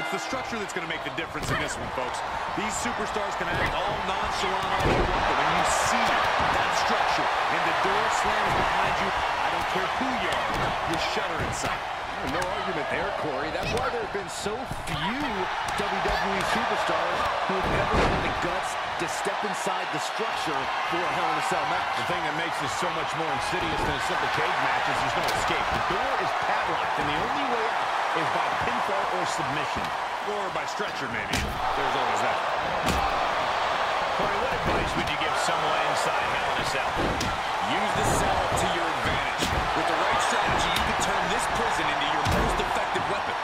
It's the structure that's going to make the difference in this one, folks. These superstars can act all nonchalant all they want, but when you see that structure and the door slams behind you, I don't care who you are, you shudder inside. Oh, no argument there, Corey. That's why there have been so few WWE superstars who have ever had the guts to step inside the structure for a Hell in a Cell match. The thing that makes this so much more insidious than a simple cage match is there's no escape. The door is padlocked, and the only way out is by pinfall or submission. Or by stretcher, maybe. There's always that. Corey, what advice would you give someone inside Hell in a Cell? Use the cell to your advantage. With the right strategy, you can turn this prison into your most effective weapon.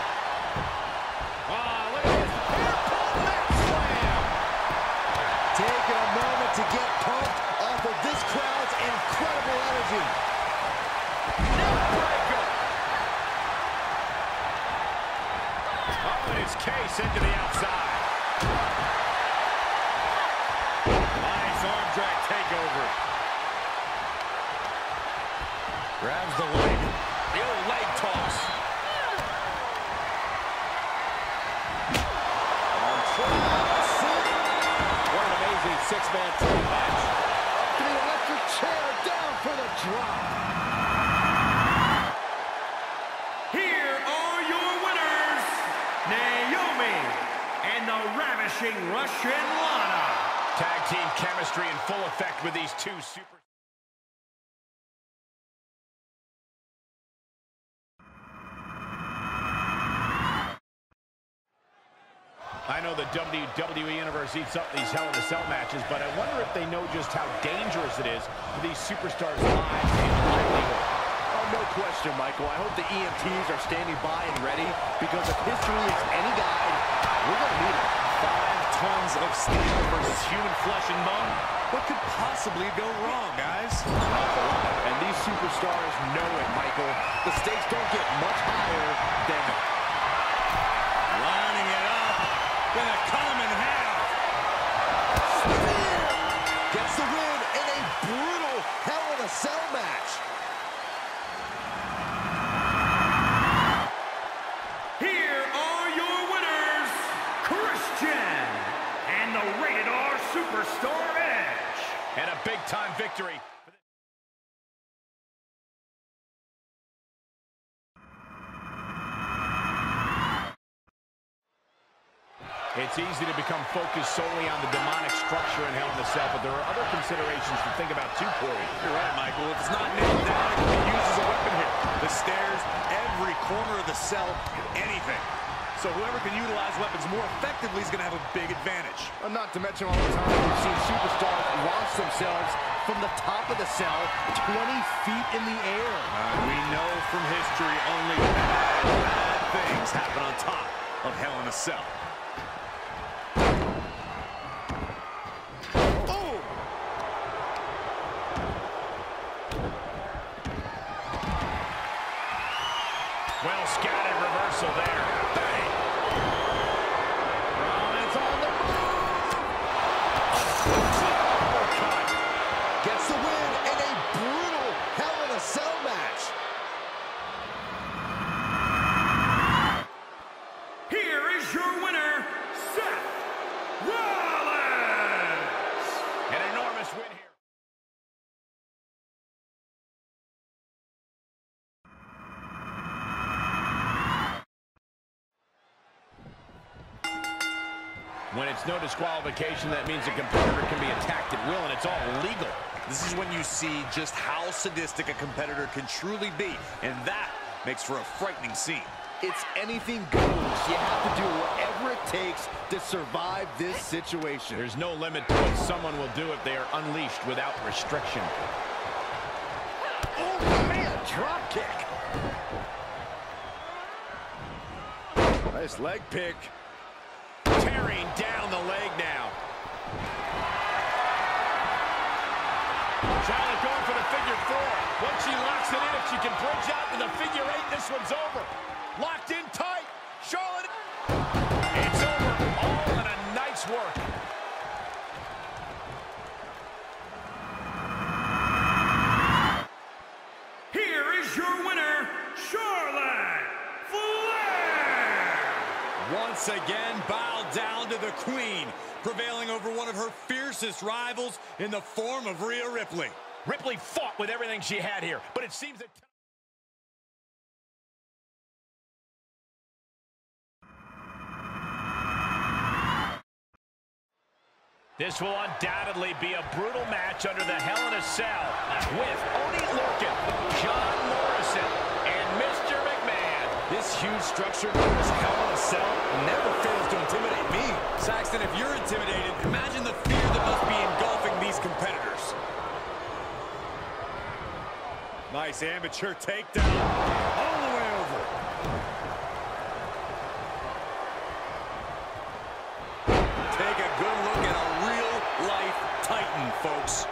Ah. Taking a moment to get pumped off of this crowd's incredible energy. Neckbreaker. It's Case into the outside. Nice arm drag takeover. Grabs the leg. The old leg toss. What an amazing six-man tag match. The electric chair, down for the drop. The Ravishing Russian Lana. Tag team chemistry in full effect with these two super... I know the WWE Universe eats up these Hell in a Cell matches, but I wonder if they know just how dangerous it is for these superstars' lives and livelihood. Oh, no question, Michael. I hope the EMTs are standing by and ready because if history is any guide, we're going to need. Five tons of steel versus human flesh and bone. What could possibly go wrong, guys? And these superstars know it, Michael. The stakes don't get much higher than It's easy to become focused solely on the demonic structure in Hell in a Cell, but there are other considerations to think about too, Corey. You're right, Michael. If it's not nailed down, it can be used as a weapon here. The stairs, every corner of the cell, anything. So whoever can utilize weapons more effectively is going to have a big advantage. Uh, Not to mention all the time we've seen superstars launch themselves from the top of the cell 20 feet in the air. Uh, we know from history only bad, bad things happen on top of Hell in a Cell. When it's no disqualification, that means a competitor can be attacked at will, and it's all legal. This is when you see just how sadistic a competitor can truly be, and that makes for a frightening scene. It's anything goes. You have to do whatever it takes to survive this situation. There's no limit to what someone will do if they are unleashed without restriction. Oh, man, drop kick. Nice leg pick. Tearing down the leg now. Charlotte going for the figure four. Once she locks it in, if she can bridge out to the figure eight, this one's over. Locked in tight. Charlotte. It's over. All in a nice work. Here is your winner, Charlotte Flair. Once once again bow down to the queen, prevailing over one of her fiercest rivals in the form of Rhea Ripley. Ripley fought with everything she had here, but it seems that... This will undoubtedly be a brutal match under the Hell in a Cell with Oney Lorcan, John Morrison, and Mr. McMahon. This huge structure known as Hell in a Cell never fails to intimidate me. Saxton, if you're intimidated, imagine the fear that must be engulfing these competitors. Nice amateur takedown. All the way over. Take a good look at a real-life Titan, folks.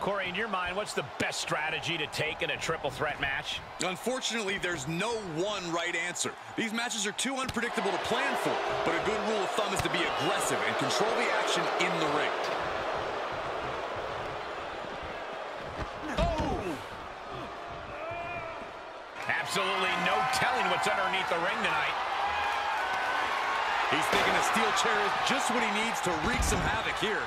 Corey, in your mind, what's the best strategy to take in a triple threat match? Unfortunately, there's no one right answer. These matches are too unpredictable to plan for, but a good rule of thumb is to be aggressive and control the action in the ring. Absolutely no telling what's underneath the ring tonight. He's thinking a steel chair is just what he needs to wreak some havoc here.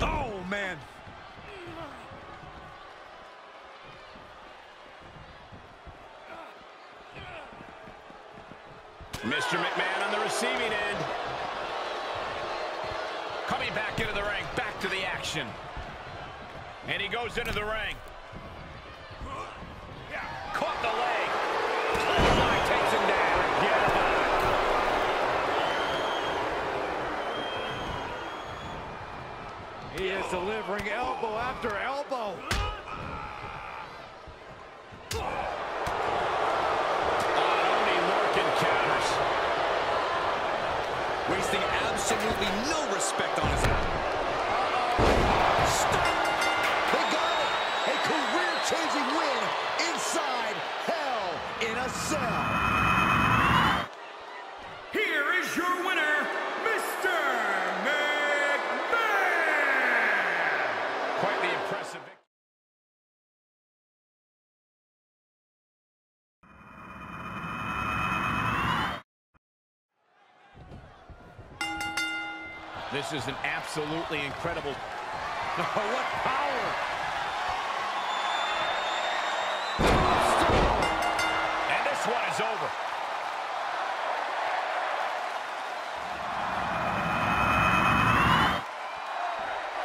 Oh, man. Mr. McMahon on the receiving end. Coming back into the ring, back to the action. And he goes into the ring. Caught the leg. Clothesline takes him down. Get him out. He is delivering elbow after elbow. Absolutely no respect on his own. They This is an absolutely incredible. Oh, what power! And this one is over.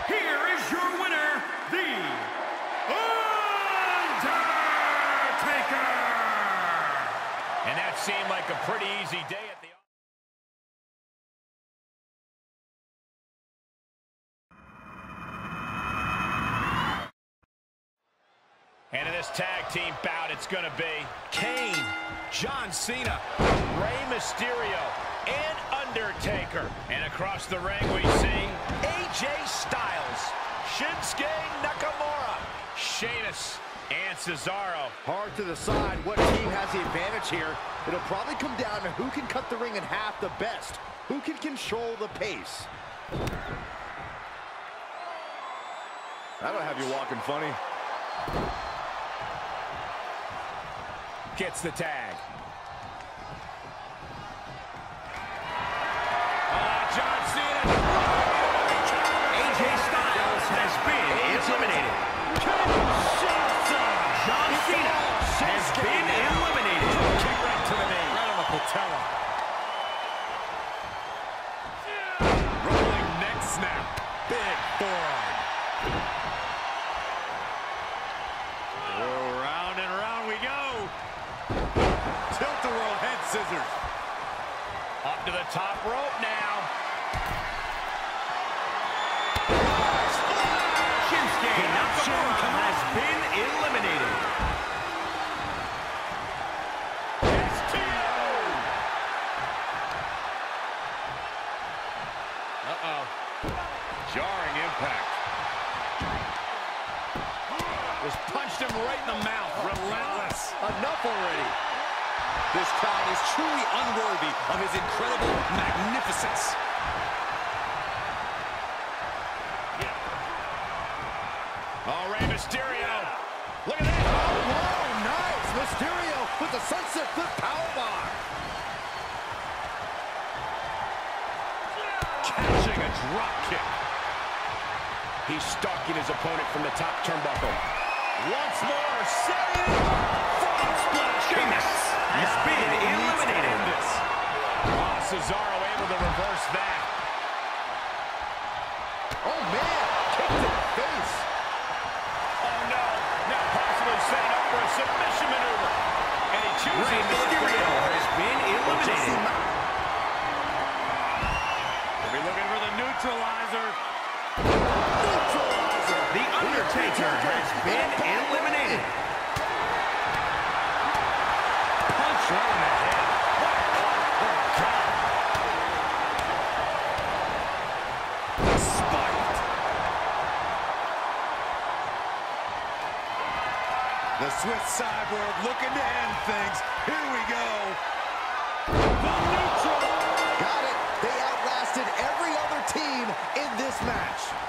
Here is your winner, The Undertaker! And that seemed like a pretty easy day at the. And in this tag team bout, it's going to be Kane, John Cena, Rey Mysterio, and Undertaker. And across the ring, we see AJ Styles, Shinsuke Nakamura, Sheamus, and Cesaro. Hard to decide what team has the advantage here. It'll probably come down to who can cut the ring in half the best. Who can control the pace. That'll have you walking funny. Gets the tag. Top rope now. Shinsuke Nakamura has been eliminated. Uh-oh. Jarring impact. Just punched him right in the mouth. Oh, Relentless. Enough already. This crowd is truly unworthy of his incredible magnificence. Yeah. Oh, Rey Mysterio. Look at that. Oh, wow, nice. Mysterio with the sunset flip powerbomb. Catching a drop kick. He's stalking his opponent from the top turnbuckle. Once more, setting it up. Sheamus has been eliminated. Oh, Cesaro able to reverse that. Oh, man. Kick to the face. Oh, no. Now possibly setting up for a submission maneuver. And he chooses look Mysterio has been eliminated. We'll be looking for the. Neutralizer. Swiss cyborg looking to end things. Here we go. The neutral. Got it. They outlasted every other team in this match.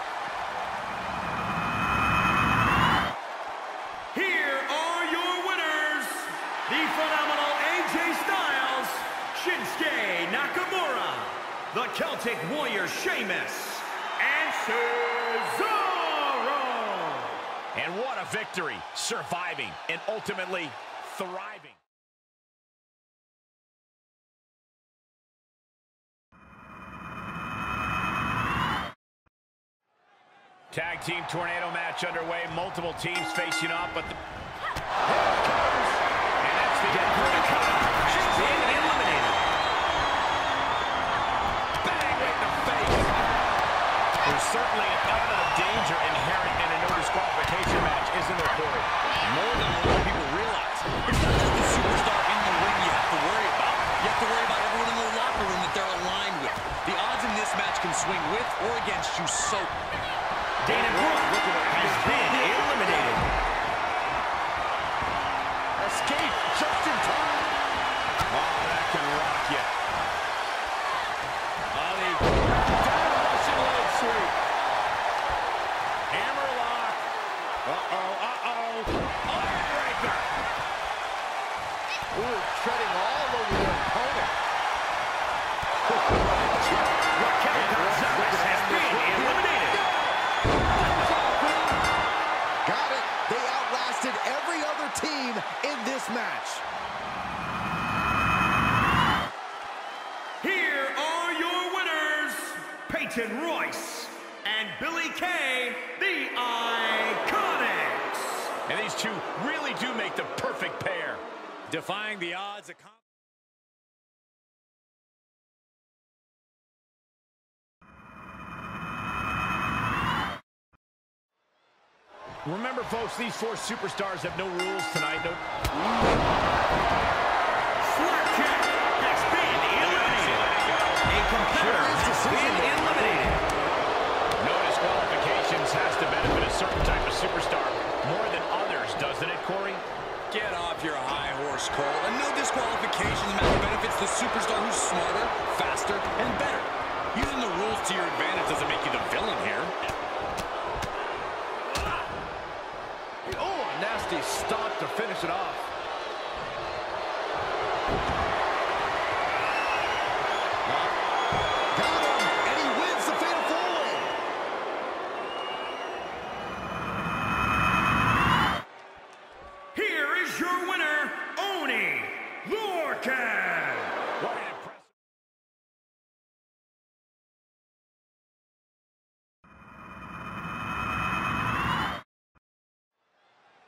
And what a victory. Surviving and ultimately thriving. Tag team tornado match underway. Multiple teams facing off, but the... And that's the end no match, isn't there, Corey? More than a lot of people realize. It's not just the superstar in the ring you have to worry about. You have to worry about everyone in the locker room that they're aligned with. The odds in this match can swing with or against you so... Dana Brooke has been eliminated. This match. Here are your winners, Peyton Royce and Billie Kay, the Iconics. And these two really do make the perfect pair. Defying the odds. of Remember, folks, these four superstars have no rules tonight. No...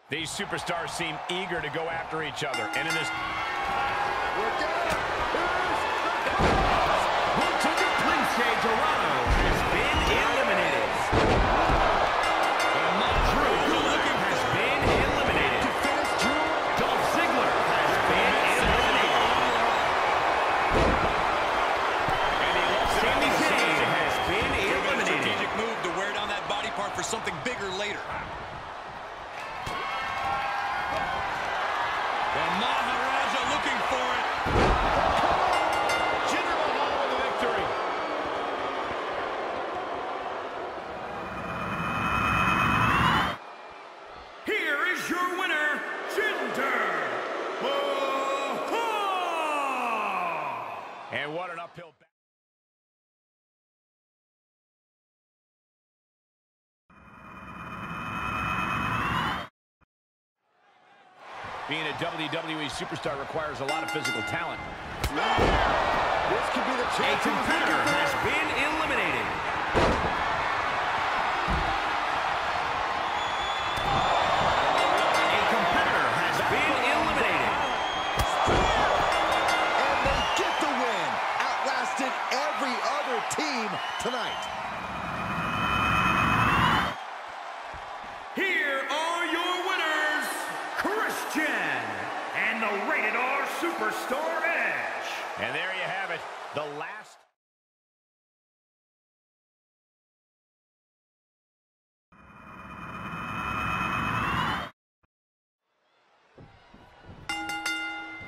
These superstars seem eager to go after each other. And in this... We're down. WWE superstar requires a lot of physical talent. This could be the chance.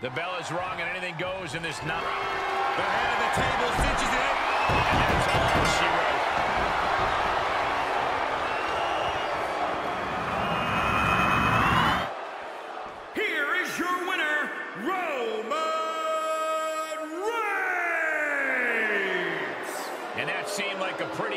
The bell is rung, and anything goes in this number. The head of the table it and that's all she wrote. Here is your winner, Roman Reigns! And that seemed like a pretty...